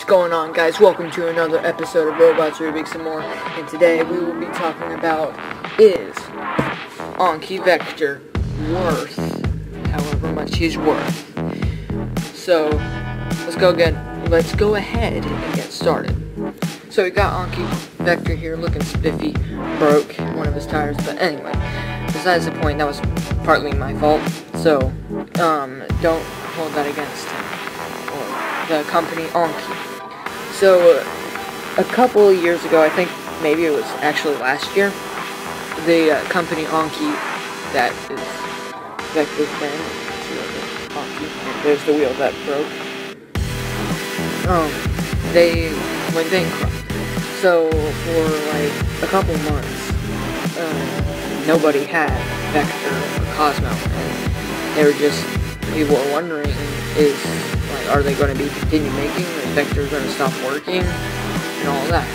What's going on guys? Welcome to another episode of Robots Rubix and more. And today we will be talking about is Anki Vector worth however much he's worth. So let's go get let's go ahead and get started. So we got Anki Vector here looking spiffy, broke one of his tires, but anyway, besides the point, that was partly my fault. So um, don't hold that against him or the company Anki. So, a couple years ago, I think maybe it was actually last year, the uh, company Anki, that is Vector's brand, Anki, there's the wheel that broke. Um, they went bankrupt. So, for like a couple months, uh, nobody had Vector or Cosmo, and they were just, people were wondering, is like, are they going to be continue making? Is Vector going to stop working? And all that.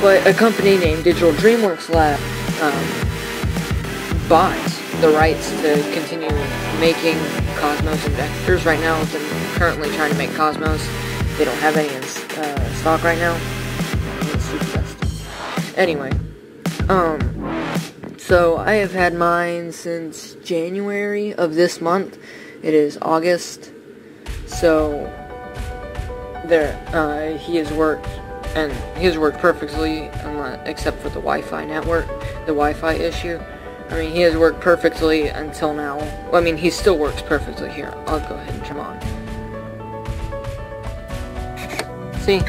But a company named Digital DreamWorks Lab um, bought the rights to continue making Cosmos and Vectors. Right now, they're currently trying to make Cosmos. They don't have any in uh, stock right now. Anyway, um, so I have had mine since January of this month. It is August. So there, uh, he has worked, and he has worked perfectly, except for the Wi-Fi network, the Wi-Fi issue. I mean, he has worked perfectly until now. Well, I mean, he still works perfectly here. I'll go ahead and come on. See,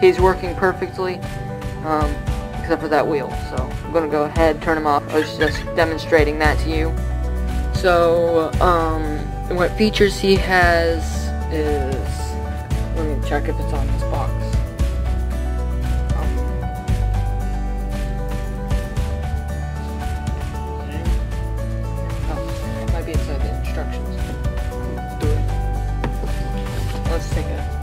he's working perfectly, um, except for that wheel. So I'm gonna go ahead, turn him off. I was just demonstrating that to you. So, um, what features he has is, let me check if it's on this box. Oh, it oh, might be inside the instructions. Let's take a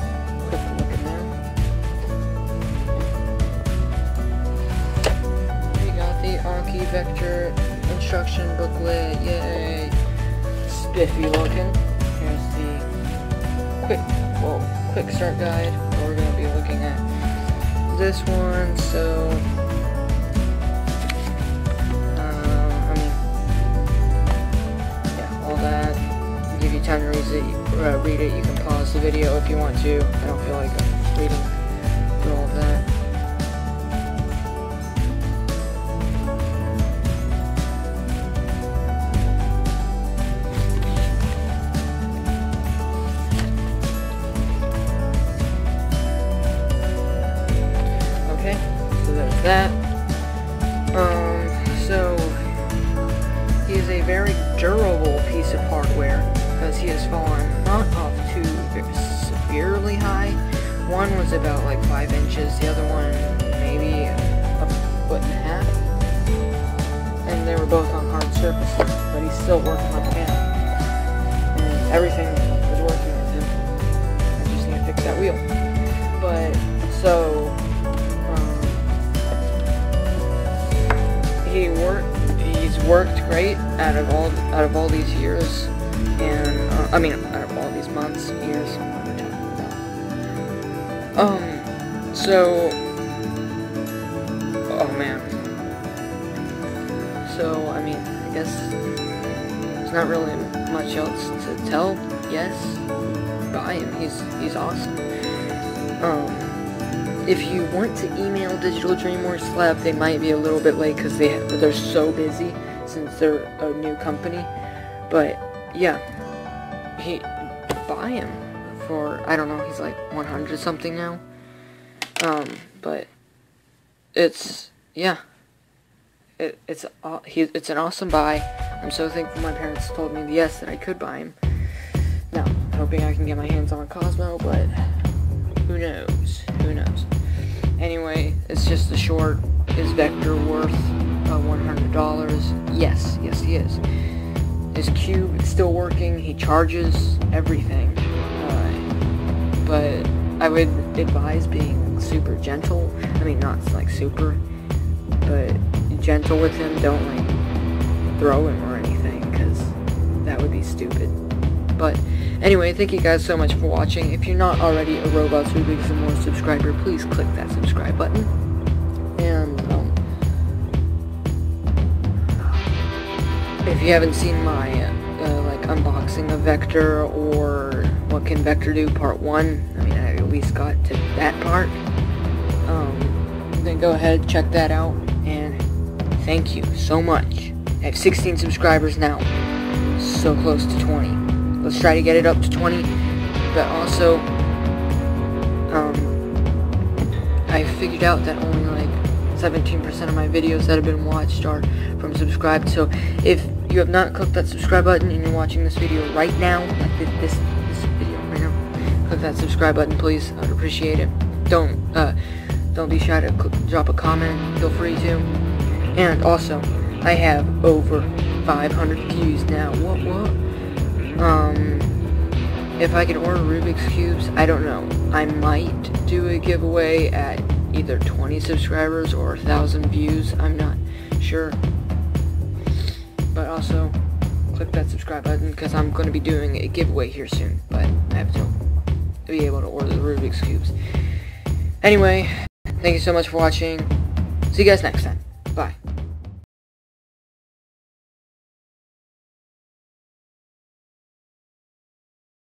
instruction booklet, yay! Spiffy looking. Quick, well, quick start guide. We're going to be looking at this one, so, um, yeah, all that. Give you time to read it, uh, read it. You can pause the video if you want to. I don't feel like reading that. Um, so he is a very durable piece of hardware because he has fallen not off too severely high. One was about like five inches, the other one maybe a foot and a half. And they were both on hard surfaces, but he's still working on the And everything great out of all out of all these years, and uh, I mean out of all these months, years. Um. So. Oh man. So I mean, I guess there's not really much else to tell. Yes, buy him. He's he's awesome. Um, if you want to email Digital Dream or Lab, they might be a little bit late because they they're so busy since they're a new company. But yeah, he buy him for I don't know. He's like 100 something now. Um, but it's yeah. It, it's uh, he, it's an awesome buy. I'm so thankful my parents told me yes that I could buy him. Now, hoping I can get my hands on a Cosmo, but who knows? Who knows? Anyway, it's just a short. Is Vector worth uh, $100? Yes, yes he is. His cube is still working. He charges everything. Uh, but I would advise being super gentle. I mean, not like super, but gentle with him. Don't like throw him or anything, because that would be stupid. But Anyway, thank you guys so much for watching. If you're not already a Robots Rubix and More subscriber, please click that subscribe button. If you haven't seen my, uh, like, unboxing of Vector or What Can Vector Do Part 1, I mean, I at least got to that part, um, then go ahead, check that out, and thank you so much. I have 16 subscribers now, so close to 20. Let's try to get it up to 20. But also, um, I figured out that only like 17% of my videos that have been watched are from subscribed. So if you have not clicked that subscribe button and you're watching this video right now, like this this video right now, click that subscribe button, please. I'd appreciate it. Don't uh, don't be shy to drop a comment. Feel free to. And also, I have over 500 views now. What what? Um, if I can order Rubik's Cubes, I don't know. I might do a giveaway at either 20 subscribers or 1,000 views. I'm not sure. But also, click that subscribe button because I'm going to be doing a giveaway here soon. But I have to be able to order the Rubik's Cubes. Anyway, thank you so much for watching. See you guys next time. Bye.